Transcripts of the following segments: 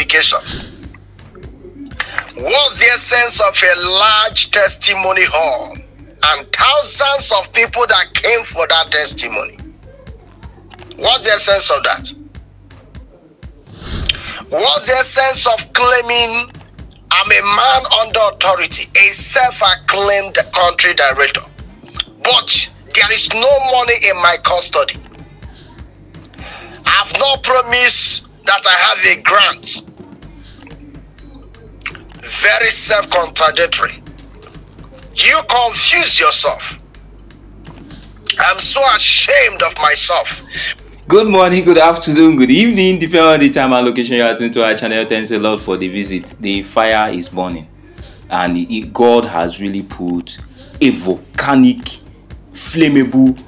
edification? What's the essence of a large testimony hall and thousands of people that came for that testimony? What's the essence of that? What's the essence of claiming I'm a man under authority, a self acclaimed country director, but there is no money in my custody? I've not promised that I have a grant. Very self contradictory. You confuse yourself. I'm so ashamed of myself. Good morning, good afternoon, good evening, depending on the time and location you are tuned to our channel. Thanks a lot for the visit. The fire is burning, and God has really put a volcanic, flammable,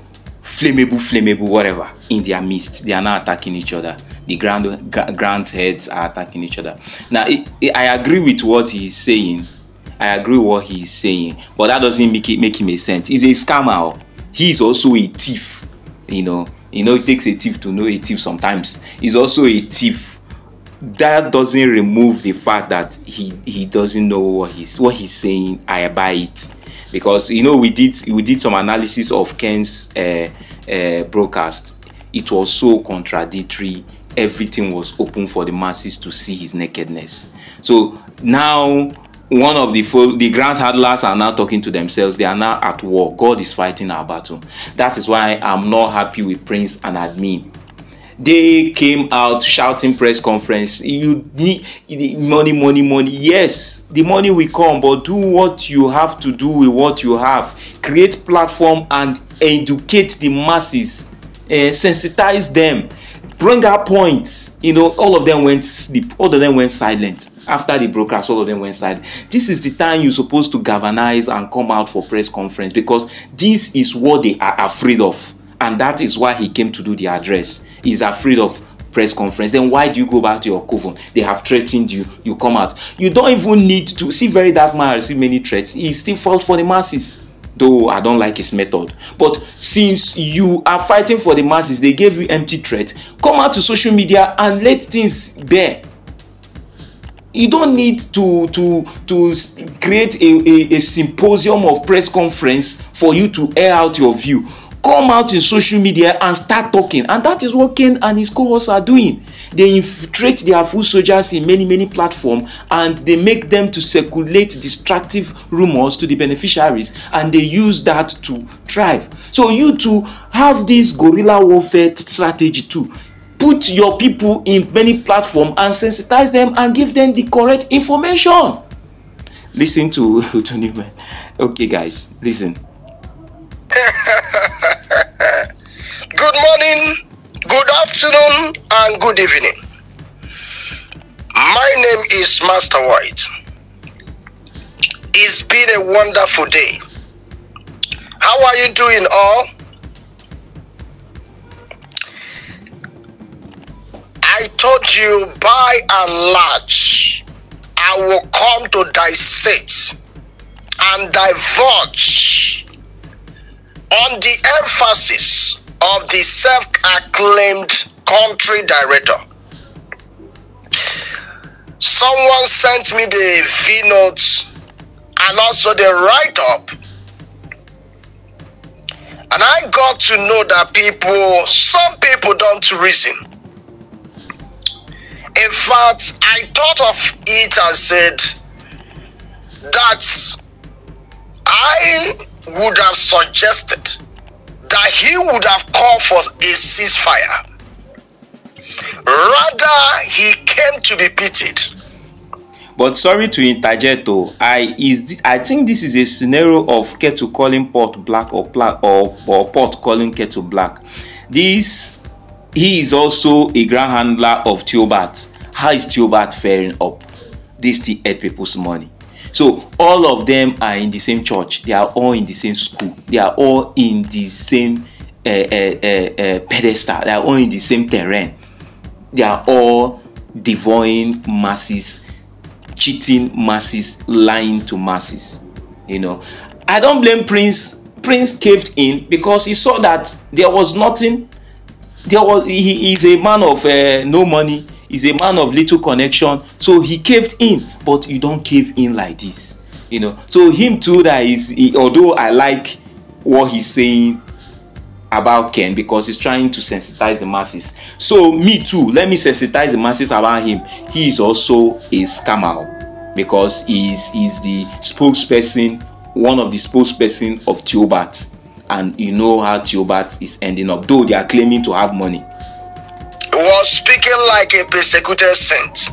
flammable, flammable, whatever in their midst. They are now attacking each other. The grand grand heads are attacking each other. Now, it, it, I agree with what he is saying. I agree with what he is saying, but that doesn't make it make him a sense. He's a scammer. He's also a thief. You know, you know, it takes a thief to know a thief. Sometimes he's also a thief. That doesn't remove the fact that he he doesn't know what he's what he's saying. I buy it because you know we did we did some analysis of Ken's uh, uh, broadcast. It was so contradictory everything was open for the masses to see his nakedness. So now one of the the grand handlers are now talking to themselves. They are now at war. God is fighting our battle. That is why I'm not happy with Prince and admin. They came out shouting press conference. You need money, money, money. Yes, the money will come, but do what you have to do with what you have. Create platform and educate the masses. Uh, sensitize them out points you know all of them went sleep. All of them went silent. After the broadcast all of them went silent. This is the time you're supposed to galvanize and come out for press conference because this is what they are afraid of. And that is why he came to do the address. He's afraid of press conference. Then why do you go back to your coven? They have threatened you. You come out. You don't even need to see very dark man receive many threats. He still falls for the masses though I don't like his method. But since you are fighting for the masses, they gave you empty threat. Come out to social media and let things bear. You don't need to to to create a, a, a symposium of press conference for you to air out your view come out in social media and start talking. And that is what ken and his co-hosts are doing. They infiltrate their full soldiers in many many platforms and they make them to circulate destructive rumors to the beneficiaries and they use that to thrive. So you to have this guerrilla warfare strategy too. Put your people in many platforms and sensitize them and give them the correct information. Listen to tony okay guys listen afternoon, and good evening. My name is Master White. It's been a wonderful day. How are you doing, all? I told you by and large, I will come to dissect and divulge on the emphasis of the self acclaimed country director. Someone sent me the V notes and also the write up. And I got to know that people, some people don't reason. In fact, I thought of it and said that I would have suggested that he would have called for a ceasefire. Rather, he came to be pitied. But sorry to interject, though. I is I think this is a scenario of kettle calling pot black or black or, or pot calling kettle black. This he is also a grand handler of Theobarth. How is Theobarth faring up? They still eat people's money. So all of them are in the same church. They are all in the same school. They are all in the same uh, uh, pedestal. They are all in the same terrain. They are all devouring masses, cheating masses, lying to masses. You know, I don't blame Prince. Prince caved in because he saw that there was nothing. There was he is a man of uh, no money he's a man of little connection. So he caved in but you don't cave in like this you know. So him too that is he, although i like what he's saying about ken because he's trying to sensitize the masses. So me too let me sensitize the masses about him. He is also a scammer because he's he's the spokesperson one of the spokesperson of Theobarth. And you know how Theobarth is ending up though they are claiming to have money was speaking like a persecuted saint.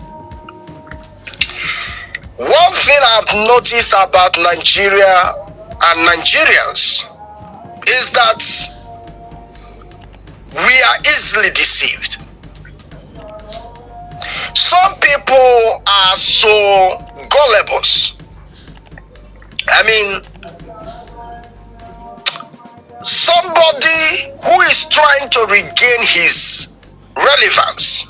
One thing I've noticed about Nigeria and Nigerians is that we are easily deceived. Some people are so gullible. I mean, somebody who is trying to regain his relevance.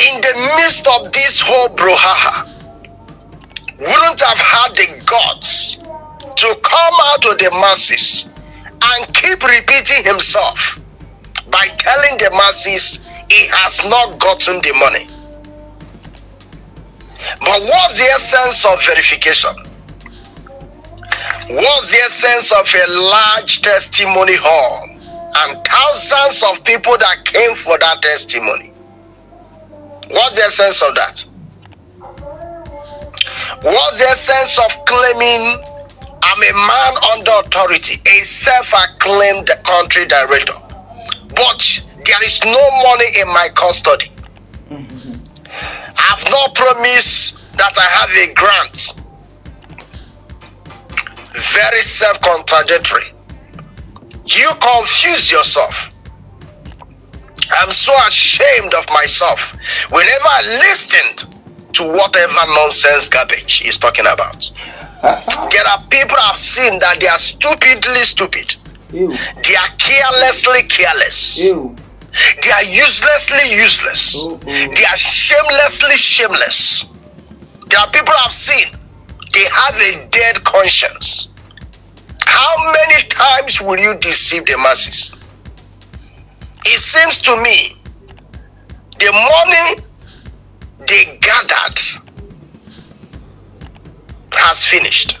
In the midst of this whole brouhaha, wouldn't have had the guts to come out to the masses and keep repeating himself by telling the masses he has not gotten the money. But what's the essence of verification? What's the essence of a large testimony hall? And thousands of people that came for that testimony. What's the essence of that? What's the essence of claiming I'm a man under authority, a self acclaimed country director, but there is no money in my custody? I've not promised that I have a grant. Very self contradictory you confuse yourself. I'm so ashamed of myself whenever I listened to whatever nonsense garbage he's talking about. there are people I've seen that they are stupidly stupid. Ew. They are carelessly careless. Ew. They are uselessly useless. Oh, oh. They are shamelessly shameless. There are people I've seen, they have a dead conscience. How many times will you deceive the masses? It seems to me the money they gathered has finished.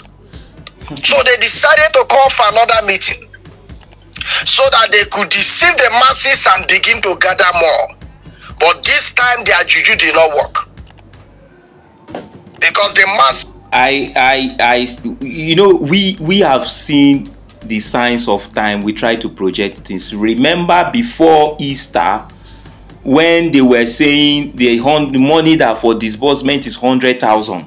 So they decided to call for another meeting so that they could deceive the masses and begin to gather more. But this time their juju did not work. Because the mass I, I, I, you know, we we have seen the signs of time. We try to project things. Remember before Easter, when they were saying the, money that for disbursement is hundred thousand.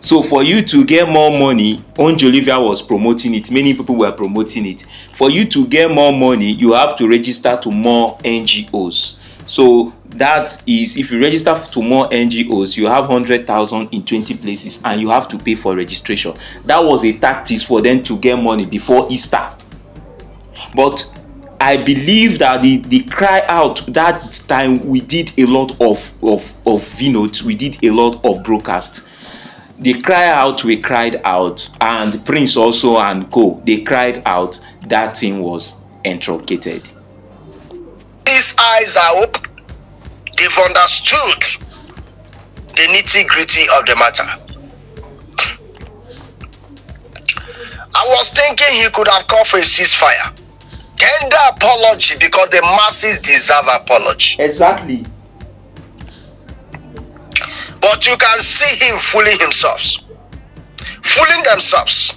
So for you to get more money, Onge Olivia was promoting it. Many people were promoting it. For you to get more money, you have to register to more NGOs. So that is if you register to more ngos you have 100000 in 20 places and you have to pay for registration. That was a tactic for them to get money before easter. But i believe that the the cry out that time we did a lot of of of vnotes we did a lot of broadcast. The cry out we cried out. And prince also and co they cried out. That thing was interrogated. His eyes are open they've understood the nitty gritty of the matter. I was thinking he could have called for a ceasefire. Tender apology because the masses deserve apology. Exactly. But you can see him fooling himself, fooling themselves,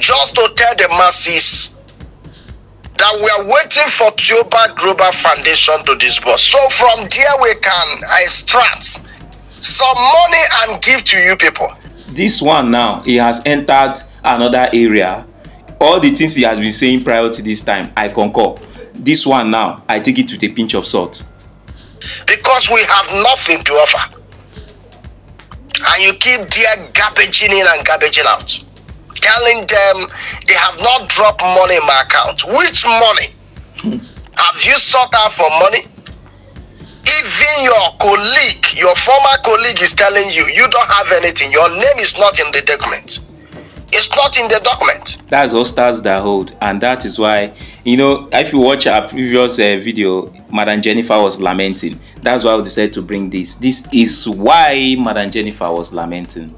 just to tell the masses that we are waiting for Theobarth Global Foundation to disburse. So from there we can extract some money and give to you people. This one now, he has entered another area. All the things he has been saying prior to this time, I concur. This one now, I take it with a pinch of salt. Because we have nothing to offer. And you keep there garbaging in and garbaging out telling them they have not dropped money in my account. Which money? have you sought out for money? Even your colleague, your former colleague is telling you you don't have anything. Your name is not in the document. It's not in the document. That's all stars that hold, and that is why you know if you watch our previous uh, video, Madam Jennifer was lamenting. That's why we decided to bring this. This is why Madam Jennifer was lamenting.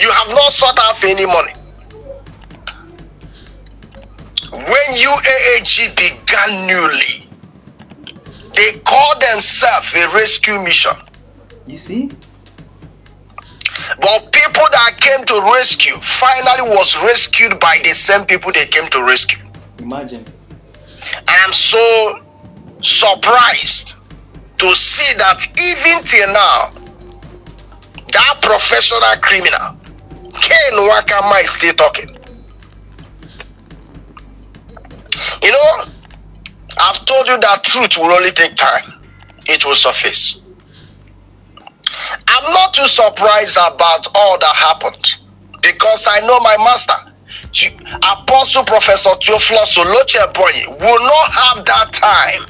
You have not sought out any money. When UAAG began newly, they called themselves a rescue mission. You see? But people that came to rescue finally was rescued by the same people they came to rescue. Imagine. I am so surprised to see that even till now, that professional criminal, Ken Wakama, is still talking. You know, I've told you that truth will only take time, it will surface. I'm not too surprised about all that happened because I know my master, Apostle Professor Theophilus Oloche Boy, will not have that time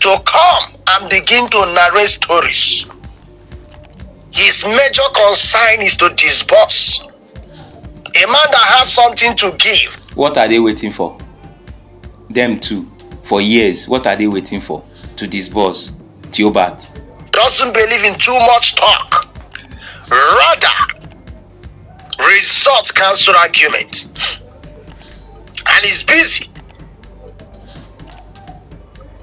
to come and begin to narrate stories. His major concern is to disburse. A man that has something to give. What are they waiting for? Them too. For years, what are they waiting for? To disburse. Theobat doesn't believe in too much talk. Rather, resort counsel argument. And he's busy.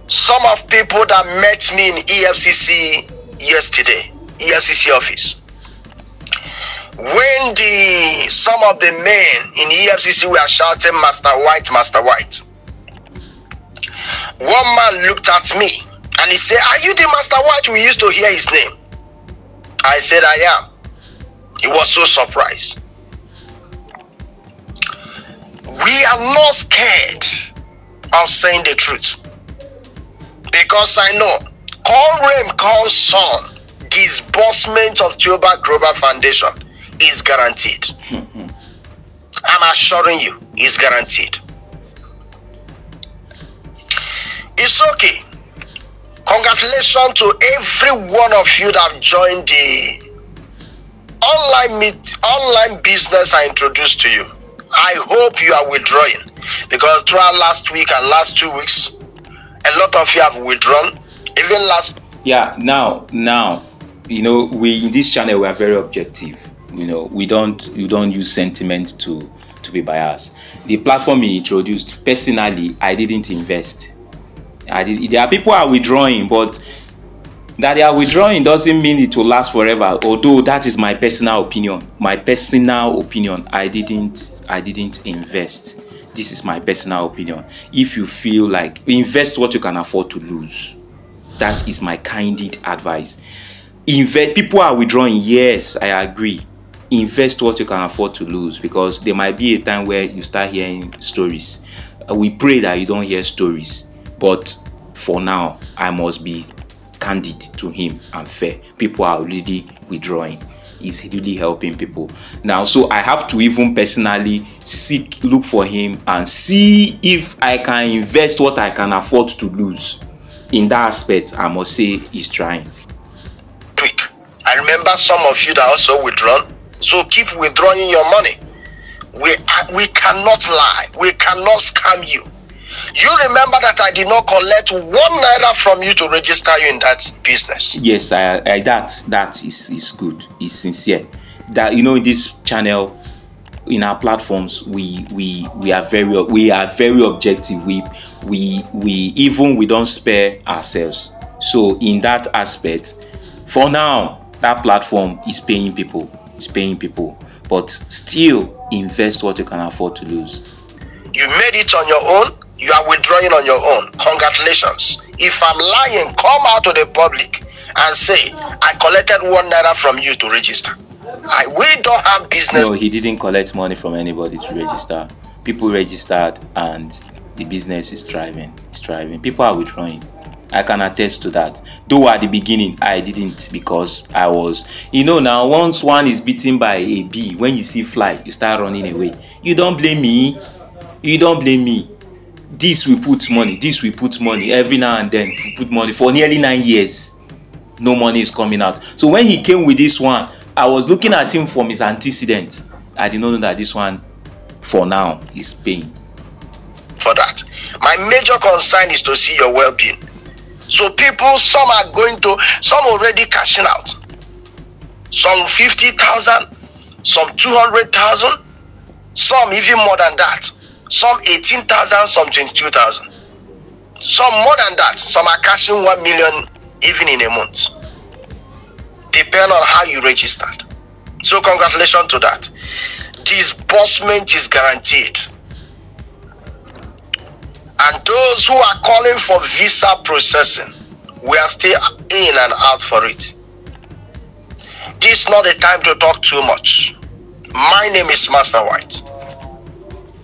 Some of people that met me in EFCC yesterday, EFCC office. When the some of the men in EFCC were shouting Master White, Master White. One man looked at me and he said, Are you the Master White we used to hear his name? I said, I am. He was so surprised. We are not scared of saying the truth. Because I know, call rain, call sun, disbursement of Theobarth Global Foundation is guaranteed. Hmm. I'm assuring you, it's guaranteed. It's okay. Congratulations to every one of you that have joined the online meet online business I introduced to you. I hope you are withdrawing because throughout last week and last two weeks, a lot of you have withdrawn. Even last yeah, now now you know we in this channel we are very objective. You know, we don't you don't use sentiment to to be biased. The platform you introduced, personally, I didn't invest I did, there are people are withdrawing, but that they are withdrawing doesn't mean it will last forever. Although that is my personal opinion. My personal opinion. I didn't I didn't invest. This is my personal opinion. If you feel like invest what you can afford to lose. That is my candid advice. Invest people are withdrawing. Yes, I agree. Invest what you can afford to lose because there might be a time where you start hearing stories. We pray that you don't hear stories but for now i must be candid to him and fair people are really withdrawing he's really helping people now so i have to even personally seek look for him and see if i can invest what i can afford to lose in that aspect i must say he's trying remember some of you that also withdrawn so keep withdrawing your money we uh, we cannot lie we cannot scam you you remember that I did not collect one naira from you to register you in that business. Yes, I, I that that is is good. Is sincere. That you know in this channel, in our platforms, we we we are very we are very objective. We we we even we don't spare ourselves. So in that aspect, for now, that platform is paying people. It's paying people, but still invest what you can afford to lose. You made it on your own you are withdrawing on your own. Congratulations. If I'm lying, come out to the public and say, I collected one naira from you to register. I, we don't have business. No, he didn't collect money from anybody to register. People registered and the business is thriving. It's thriving. People are withdrawing. I can attest to that. Though at the beginning I didn't because I was, you know, now once one is beaten by a bee, when you see fly, you start running away. You don't blame me. You don't blame me this we put money this we put money every now and then we put money for nearly nine years no money is coming out so when he came with this one I was looking at him from his antecedents. I did not know that this one, for now, is paying. For that, my major concern is to see your well-being. So people, some are going to, some already cashing out. Some fifty thousand, some two hundred thousand, some even more than that. Some eighteen thousand, some twenty-two thousand. Some more than that. Some are cashing one million even in a month. Depending on how you registered. So congratulations to that. Disbursement is guaranteed. And those who are calling for visa processing, we are still in and out for it. This is not the time to talk too much. My name is Master White.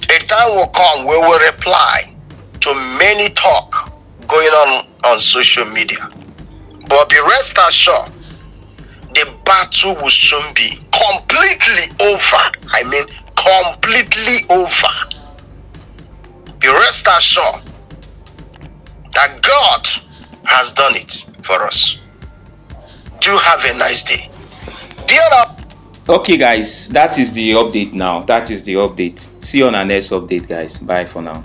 A time will come where we will reply to many talk going on on social media. But be rest assured, the battle will soon be completely over. I mean, completely over. Be rest assured that God has done it for us. Do have a nice day. Dear Okay, guys, that is the update now. That is the update. See you on our next update, guys. Bye for now.